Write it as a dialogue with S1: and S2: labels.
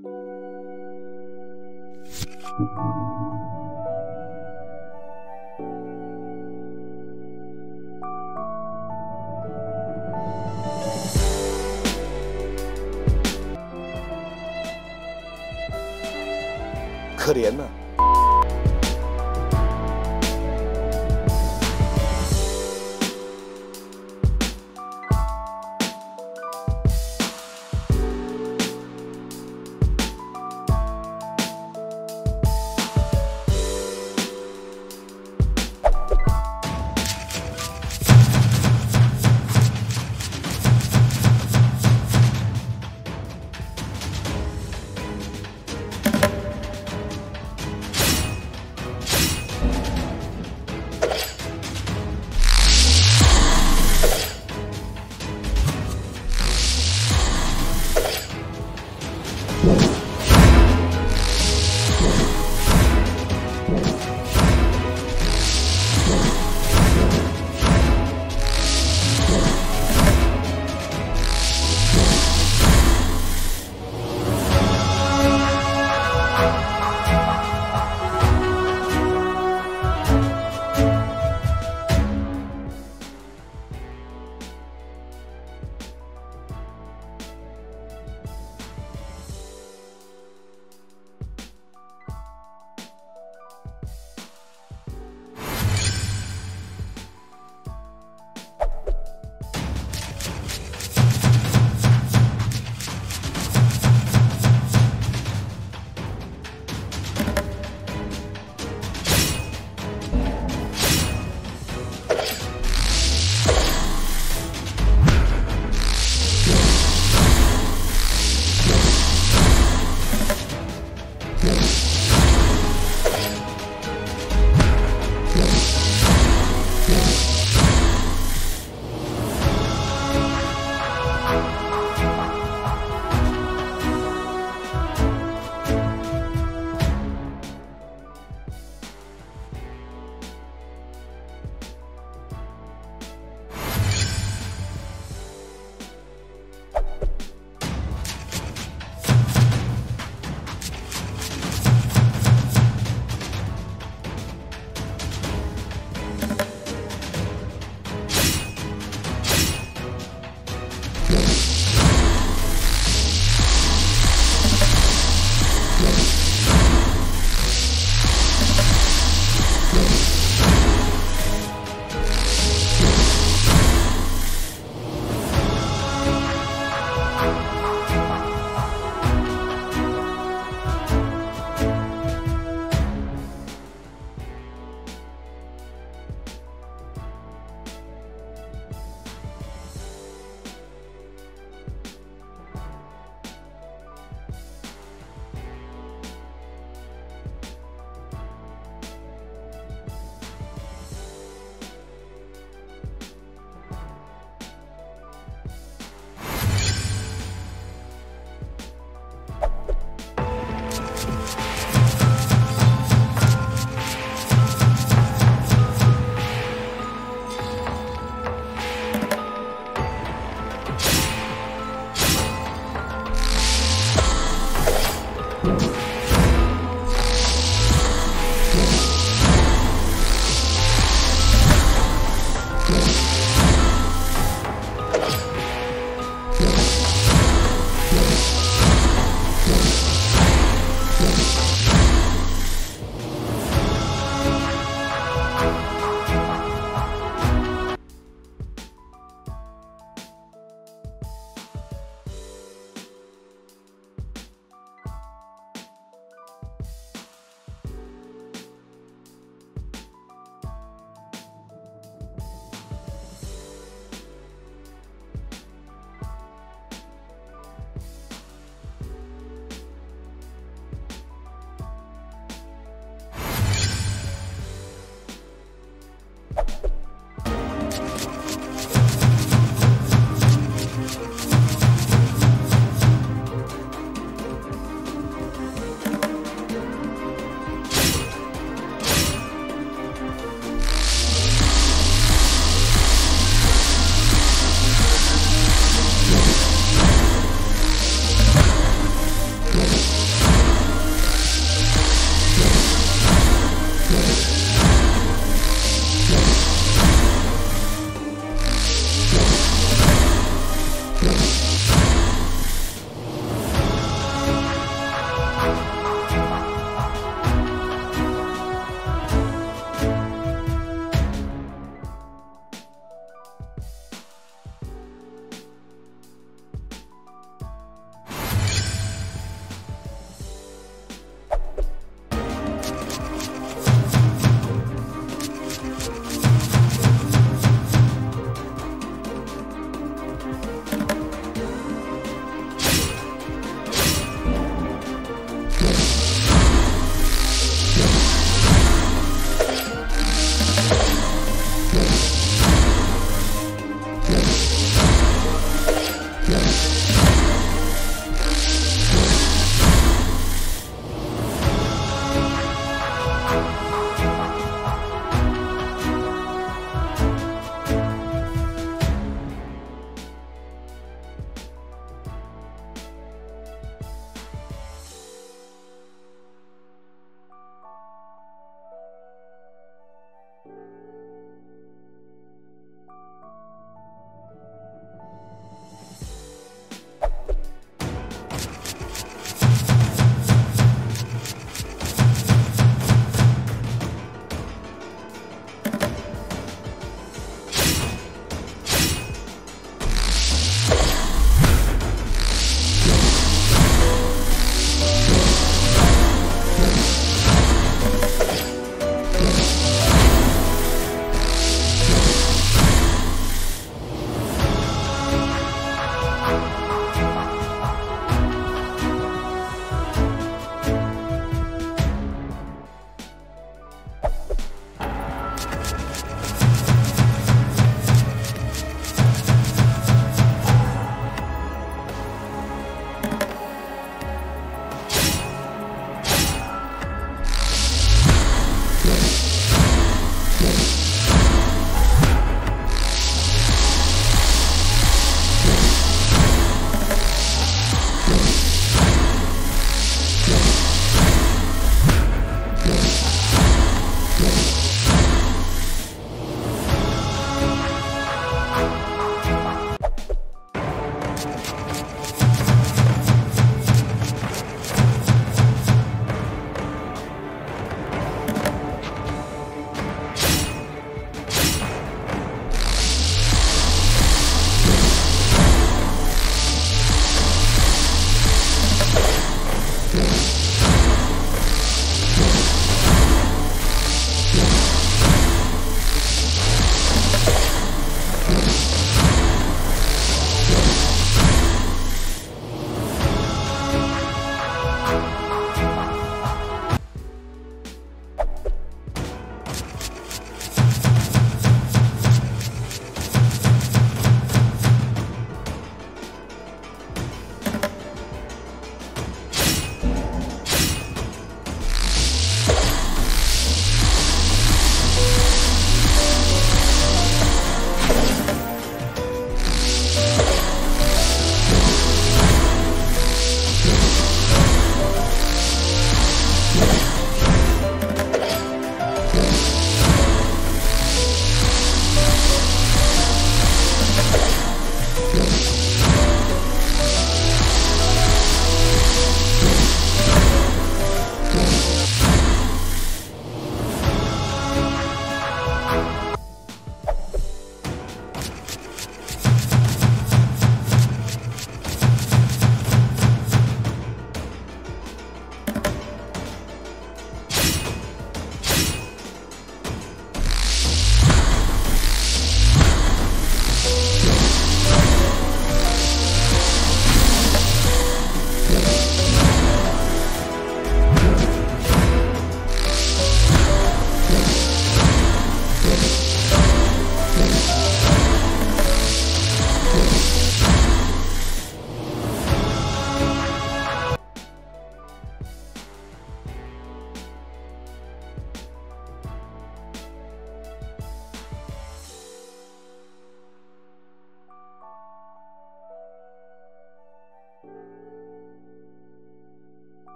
S1: 可怜呐、